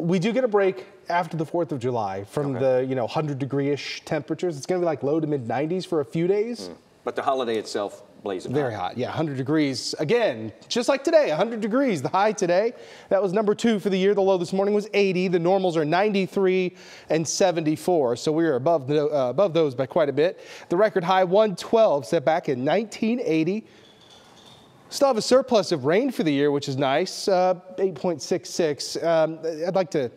we do get a break after the 4th of July from Okay. the, you know, 100 degree-ish temperatures. It's going to be like low to mid 90s for a few days. But the holiday itself blazing Very hot, yeah, 100 degrees. Again, just like today, 100 degrees. The high today, that was number two for the year. The low this morning was 80. The normals are 93 and 74, so we are above, the, uh, above those by quite a bit. The record high, 112, set back in 1980. Still have a surplus of rain for the year, which is nice, uh, 8.66. Um, I'd like to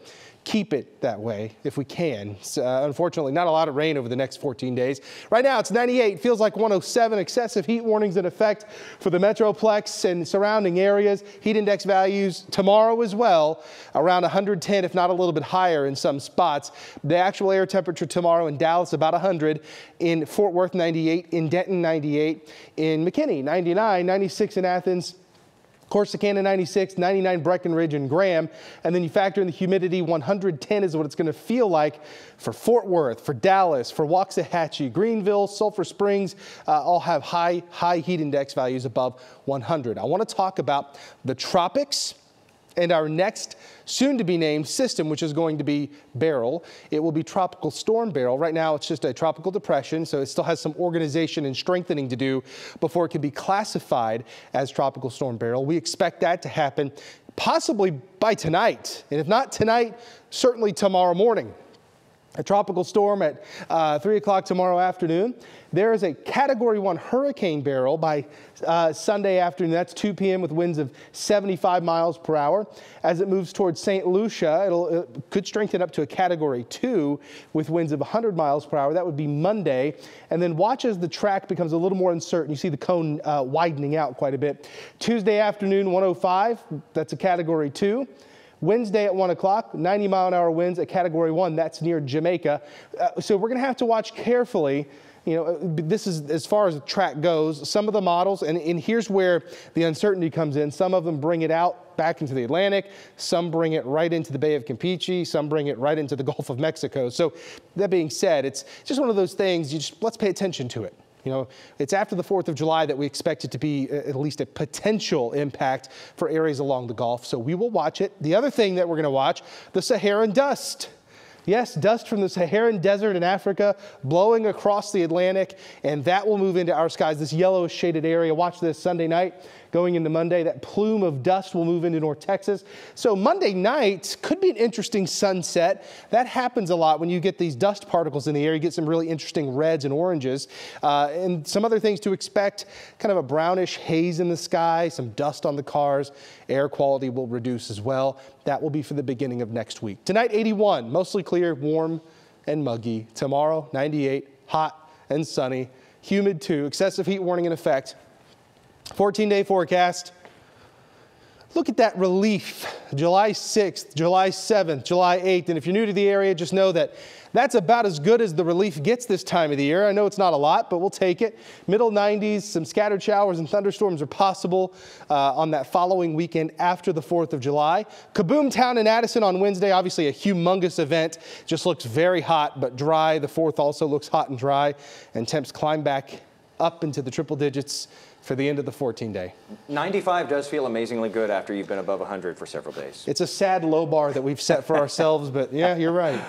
keep it that way if we can. Uh, unfortunately, not a lot of rain over the next 14 days. Right now, it's 98, feels like 107. Excessive heat warnings in effect for the Metroplex and surrounding areas. Heat index values tomorrow as well, around 110, if not a little bit higher in some spots. The actual air temperature tomorrow in Dallas, about 100. In Fort Worth, 98. In Denton, 98. In McKinney, 99. 96 in Athens. Corsicana 96, 99 Breckenridge and Graham, and then you factor in the humidity, 110 is what it's going to feel like for Fort Worth, for Dallas, for Waxahachie, Greenville, Sulphur Springs, uh, all have high, high heat index values above 100. I want to talk about the tropics and our next soon to be named system, which is going to be Beryl, It will be Tropical Storm Beryl. Right now, it's just a tropical depression, so it still has some organization and strengthening to do before it can be classified as Tropical Storm Beryl. We expect that to happen possibly by tonight, and if not tonight, certainly tomorrow morning a tropical storm at uh, 3 o'clock tomorrow afternoon. There is a Category 1 hurricane Beryl by uh, Sunday afternoon. That's 2 p.m. with winds of 75 miles per hour. As it moves towards St. Lucia, it'll, it could strengthen up to a Category 2 with winds of 100 miles per hour. That would be Monday. And then watch as the track becomes a little more uncertain. You see the cone uh, widening out quite a bit. Tuesday afternoon, 105. That's a Category 2. Wednesday at 1 o'clock, 90 mile an hour winds at Category 1. That's near Jamaica. Uh, so we're going to have to watch carefully. You know, uh, this is as far as the track goes. Some of the models, and, and here's where the uncertainty comes in. Some of them bring it out back into the Atlantic. Some bring it right into the Bay of Campeche. Some bring it right into the Gulf of Mexico. So that being said, it's just one of those things. You just let's pay attention to it. You know, it's after the 4th of July that we expect it to be uh, at least a potential impact for areas along the Gulf. So we will watch it. The other thing that we're going to watch, the Saharan dust. Yes, dust from the Saharan desert in Africa blowing across the Atlantic, and that will move into our skies, this yellow shaded area. Watch this Sunday night going into Monday. That plume of dust will move into North Texas. So Monday night could be an interesting sunset. That happens a lot when you get these dust particles in the air. You get some really interesting reds and oranges. Uh, and some other things to expect, kind of a brownish haze in the sky, some dust on the cars. Air quality will reduce as well. That will be for the beginning of next week. Tonight, 81, mostly clear, warm and muggy. Tomorrow, 98, hot and sunny. Humid too. Excessive heat warning in effect. 14 day forecast. Look at that relief. July 6th, July 7th, July 8th. And if you're new to the area, just know that that's about as good as the relief gets this time of the year. I know it's not a lot, but we'll take it. Middle 90s, some scattered showers and thunderstorms are possible uh, on that following weekend after the 4th of July. Kaboom Town in Addison on Wednesday, obviously a humongous event. Just looks very hot, but dry. The 4th also looks hot and dry, and temps climb back up into the triple digits for the end of the 14 day. 95 does feel amazingly good after you've been above 100 for several days. It's a sad low bar that we've set for ourselves, but yeah, you're right.